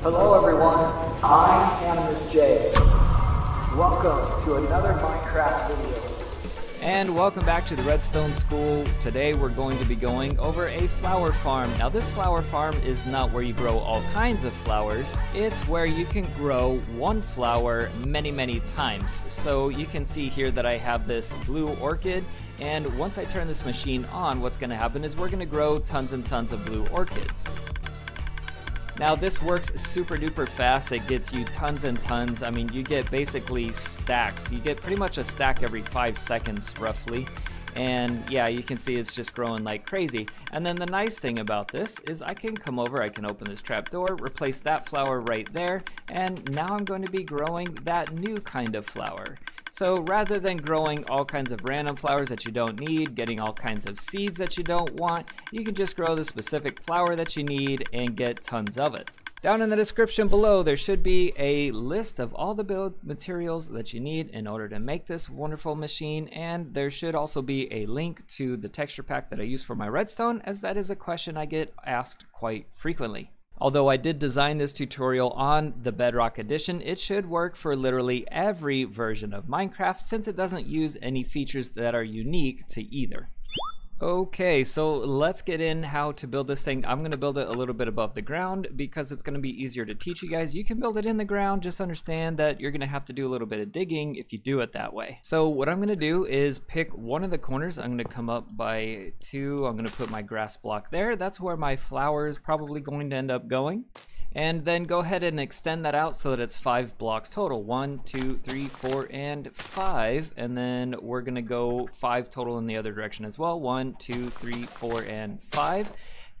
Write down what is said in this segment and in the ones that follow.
Hello everyone, I'm Animus J. Welcome to another Minecraft video. And welcome back to the Redstone School. Today we're going to be going over a flower farm. Now this flower farm is not where you grow all kinds of flowers, it's where you can grow one flower many many times. So you can see here that I have this blue orchid and once I turn this machine on what's going to happen is we're going to grow tons and tons of blue orchids. Now this works super duper fast. It gets you tons and tons. I mean, you get basically stacks. You get pretty much a stack every five seconds roughly. And yeah, you can see it's just growing like crazy. And then the nice thing about this is I can come over, I can open this trap door, replace that flower right there, and now I'm going to be growing that new kind of flower. So rather than growing all kinds of random flowers that you don't need, getting all kinds of seeds that you don't want, you can just grow the specific flower that you need and get tons of it. Down in the description below, there should be a list of all the build materials that you need in order to make this wonderful machine, and there should also be a link to the texture pack that I use for my redstone, as that is a question I get asked quite frequently. Although I did design this tutorial on the Bedrock Edition, it should work for literally every version of Minecraft since it doesn't use any features that are unique to either. Okay, so let's get in how to build this thing. I'm going to build it a little bit above the ground because it's going to be easier to teach you guys. You can build it in the ground, just understand that you're going to have to do a little bit of digging if you do it that way. So what I'm going to do is pick one of the corners. I'm going to come up by two. I'm going to put my grass block there. That's where my flower is probably going to end up going and then go ahead and extend that out so that it's five blocks total one two three four and five and then we're gonna go five total in the other direction as well one two three four and five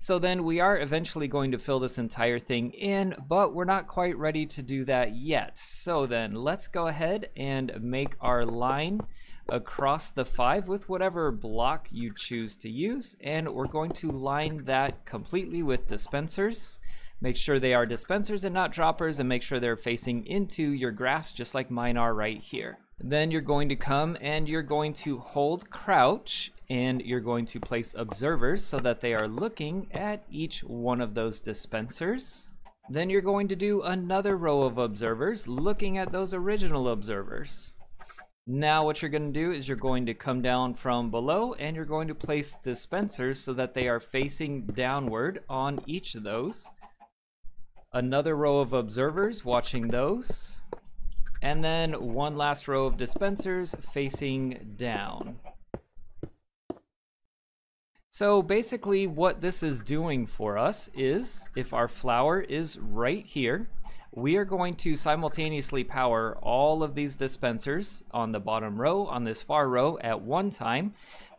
so then we are eventually going to fill this entire thing in, but we're not quite ready to do that yet. So then let's go ahead and make our line across the five with whatever block you choose to use. And we're going to line that completely with dispensers. Make sure they are dispensers and not droppers and make sure they're facing into your grass just like mine are right here. Then you're going to come and you're going to hold crouch and you're going to place observers so that they are looking at each one of those dispensers. Then you're going to do another row of observers looking at those original observers. Now what you're going to do is you're going to come down from below and you're going to place dispensers so that they are facing downward on each of those another row of observers watching those, and then one last row of dispensers facing down. So basically what this is doing for us is if our flower is right here, we are going to simultaneously power all of these dispensers on the bottom row, on this far row at one time.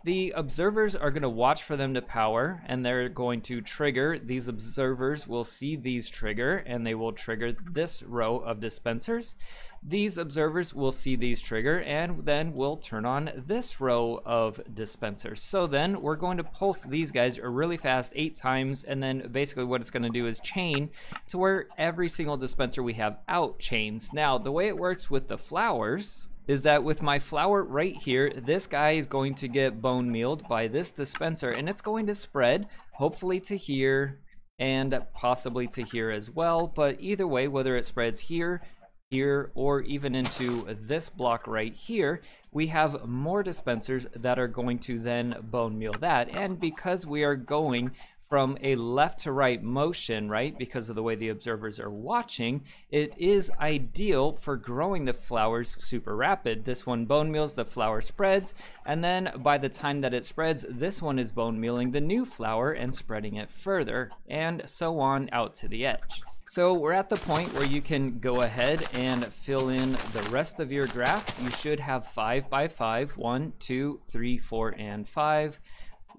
The observers are going to watch for them to power and they're going to trigger. These observers will see these trigger and they will trigger this row of dispensers. These observers will see these trigger and then we'll turn on this row of dispensers. So then we're going to pulse these guys really fast eight times and then basically what it's going to do is chain to where every single dispenser we have out chains. Now the way it works with the flowers is that with my flower right here, this guy is going to get bone mealed by this dispenser and it's going to spread hopefully to here and possibly to here as well. But either way, whether it spreads here, here, or even into this block right here, we have more dispensers that are going to then bone meal that. And because we are going from a left to right motion, right, because of the way the observers are watching, it is ideal for growing the flowers super rapid. This one bone meals, the flower spreads, and then by the time that it spreads, this one is bone mealing the new flower and spreading it further, and so on out to the edge. So we're at the point where you can go ahead and fill in the rest of your grass. You should have five by five, one, two, three, four, and five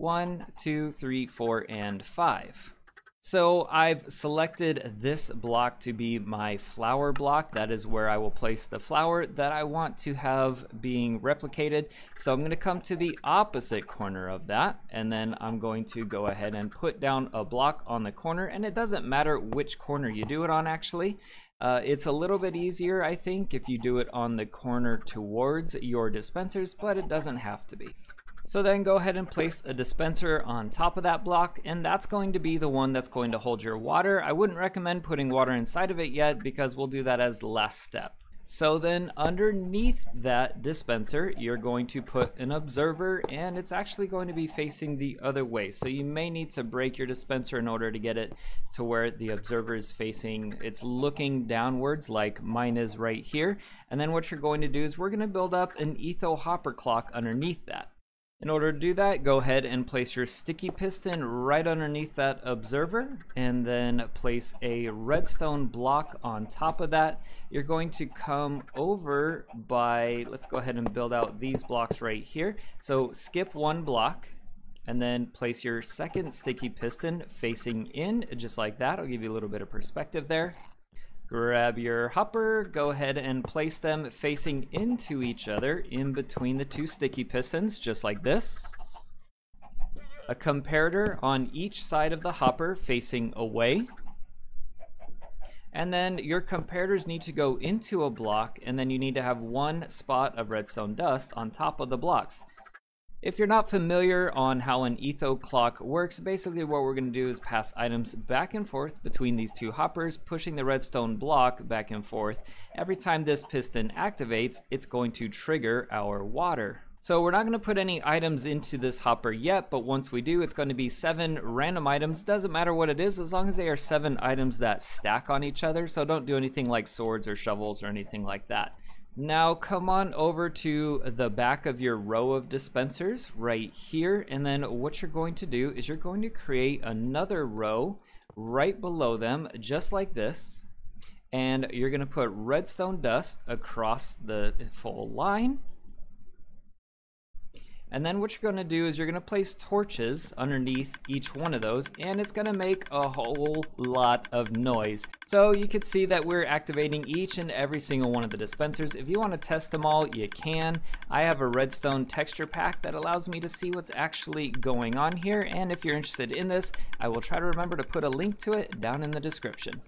one, two, three, four, and five. So I've selected this block to be my flower block. That is where I will place the flower that I want to have being replicated. So I'm going to come to the opposite corner of that and then I'm going to go ahead and put down a block on the corner and it doesn't matter which corner you do it on actually. Uh, it's a little bit easier I think if you do it on the corner towards your dispensers but it doesn't have to be. So then go ahead and place a dispenser on top of that block and that's going to be the one that's going to hold your water. I wouldn't recommend putting water inside of it yet because we'll do that as the last step. So then underneath that dispenser, you're going to put an observer and it's actually going to be facing the other way. So you may need to break your dispenser in order to get it to where the observer is facing, it's looking downwards like mine is right here. And then what you're going to do is we're gonna build up an etho hopper clock underneath that. In order to do that, go ahead and place your sticky piston right underneath that observer and then place a redstone block on top of that. You're going to come over by, let's go ahead and build out these blocks right here. So skip one block and then place your second sticky piston facing in just like that. I'll give you a little bit of perspective there. Grab your hopper, go ahead and place them facing into each other in between the two sticky pistons, just like this. A comparator on each side of the hopper facing away. And then your comparators need to go into a block, and then you need to have one spot of redstone dust on top of the blocks. If you're not familiar on how an etho clock works, basically what we're going to do is pass items back and forth between these two hoppers, pushing the redstone block back and forth. Every time this piston activates, it's going to trigger our water. So we're not going to put any items into this hopper yet, but once we do, it's going to be seven random items. Doesn't matter what it is, as long as they are seven items that stack on each other. So don't do anything like swords or shovels or anything like that. Now come on over to the back of your row of dispensers right here and then what you're going to do is you're going to create another row right below them just like this and you're going to put redstone dust across the full line and then what you're gonna do is you're gonna place torches underneath each one of those and it's gonna make a whole lot of noise. So you can see that we're activating each and every single one of the dispensers. If you wanna test them all, you can. I have a redstone texture pack that allows me to see what's actually going on here. And if you're interested in this, I will try to remember to put a link to it down in the description.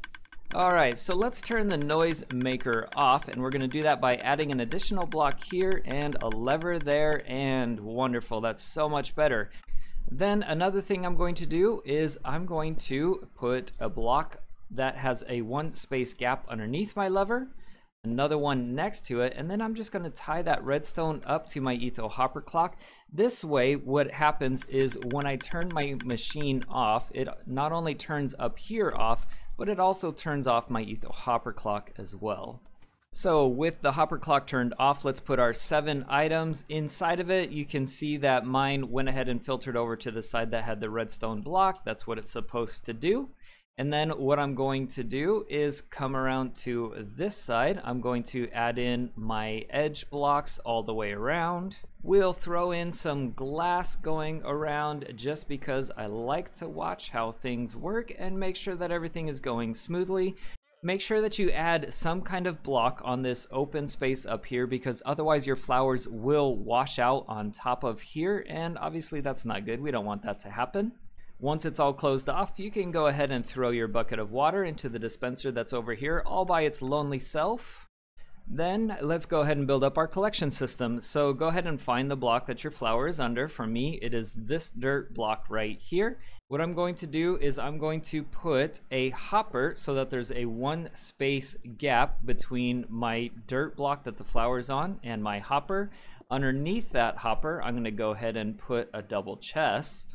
Alright, so let's turn the noise maker off and we're going to do that by adding an additional block here and a lever there and wonderful, that's so much better. Then another thing I'm going to do is I'm going to put a block that has a one space gap underneath my lever, another one next to it, and then I'm just going to tie that redstone up to my etho hopper clock. This way, what happens is when I turn my machine off, it not only turns up here off, but it also turns off my etho hopper clock as well. So with the hopper clock turned off, let's put our seven items inside of it. You can see that mine went ahead and filtered over to the side that had the redstone block. That's what it's supposed to do. And then what I'm going to do is come around to this side. I'm going to add in my edge blocks all the way around. We'll throw in some glass going around just because I like to watch how things work and make sure that everything is going smoothly. Make sure that you add some kind of block on this open space up here because otherwise your flowers will wash out on top of here and obviously that's not good. We don't want that to happen. Once it's all closed off, you can go ahead and throw your bucket of water into the dispenser that's over here all by its lonely self. Then let's go ahead and build up our collection system. So go ahead and find the block that your flower is under. For me, it is this dirt block right here. What I'm going to do is I'm going to put a hopper so that there's a one space gap between my dirt block that the flower is on and my hopper. Underneath that hopper, I'm going to go ahead and put a double chest.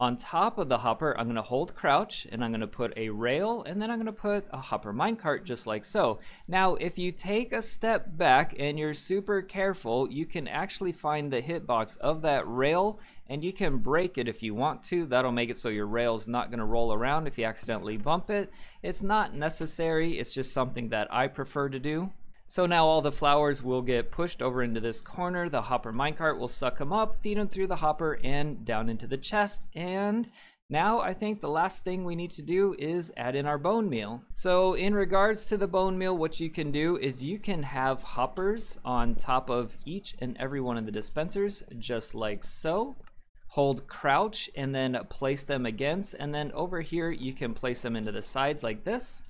On top of the hopper, I'm gonna hold crouch and I'm gonna put a rail and then I'm gonna put a hopper minecart just like so. Now, if you take a step back and you're super careful, you can actually find the hitbox of that rail and you can break it if you want to. That'll make it so your rail's not gonna roll around if you accidentally bump it. It's not necessary, it's just something that I prefer to do. So now all the flowers will get pushed over into this corner. The hopper minecart will suck them up, feed them through the hopper and down into the chest. And now I think the last thing we need to do is add in our bone meal. So in regards to the bone meal, what you can do is you can have hoppers on top of each and every one of the dispensers, just like so. Hold crouch and then place them against. And then over here, you can place them into the sides like this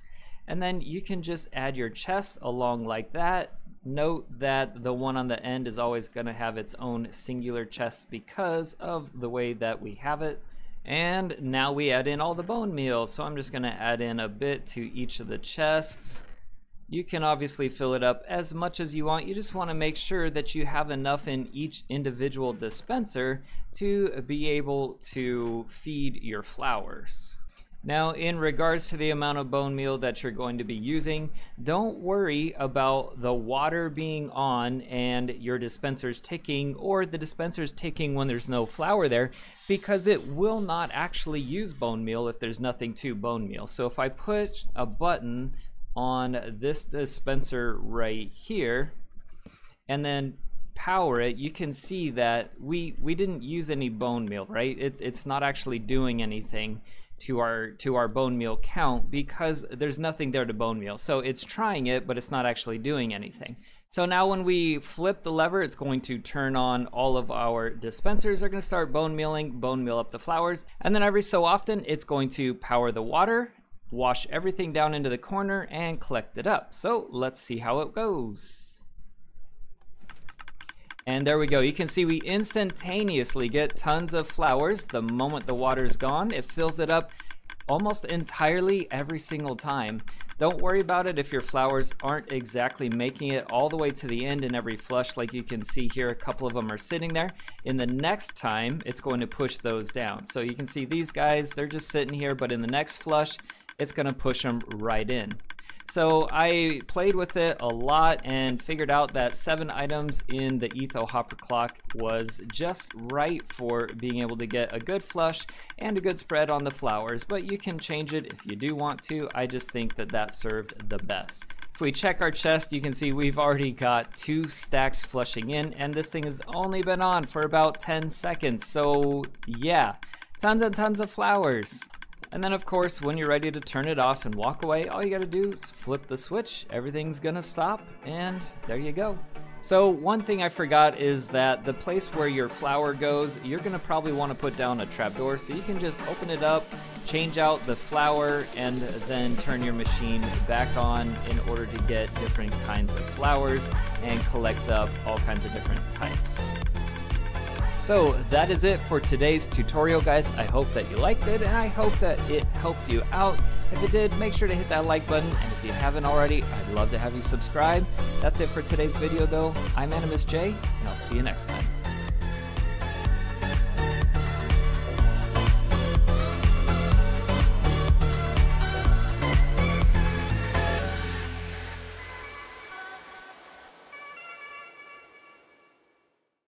and then you can just add your chest along like that Note that the one on the end is always going to have its own singular chest because of the way that we have it. And now we add in all the bone meal. So I'm just going to add in a bit to each of the chests. You can obviously fill it up as much as you want. You just want to make sure that you have enough in each individual dispenser to be able to feed your flowers. Now, in regards to the amount of bone meal that you're going to be using, don't worry about the water being on and your dispensers ticking or the dispensers ticking when there's no flower there because it will not actually use bone meal if there's nothing to bone meal. So if I put a button on this dispenser right here and then power it, you can see that we we didn't use any bone meal, right? It's it's not actually doing anything to our to our bone meal count because there's nothing there to bone meal. So it's trying it, but it's not actually doing anything. So now when we flip the lever, it's going to turn on all of our dispensers are going to start bone mealing, bone meal up the flowers. And then every so often, it's going to power the water, wash everything down into the corner and collect it up. So let's see how it goes. And there we go. You can see we instantaneously get tons of flowers the moment the water's gone. It fills it up almost entirely every single time. Don't worry about it if your flowers aren't exactly making it all the way to the end in every flush like you can see here a couple of them are sitting there. In the next time it's going to push those down. So you can see these guys they're just sitting here but in the next flush it's going to push them right in. So I played with it a lot and figured out that seven items in the Etho Hopper Clock was just right for being able to get a good flush and a good spread on the flowers, but you can change it if you do want to. I just think that that served the best. If we check our chest, you can see we've already got two stacks flushing in, and this thing has only been on for about 10 seconds. So yeah, tons and tons of flowers. And then of course, when you're ready to turn it off and walk away, all you gotta do is flip the switch, everything's gonna stop, and there you go. So one thing I forgot is that the place where your flower goes, you're gonna probably wanna put down a trapdoor so you can just open it up, change out the flower, and then turn your machine back on in order to get different kinds of flowers and collect up all kinds of different types. So that is it for today's tutorial, guys. I hope that you liked it, and I hope that it helps you out. If it did, make sure to hit that like button, and if you haven't already, I'd love to have you subscribe. That's it for today's video, though. I'm Animus J, and I'll see you next time.